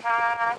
Ah!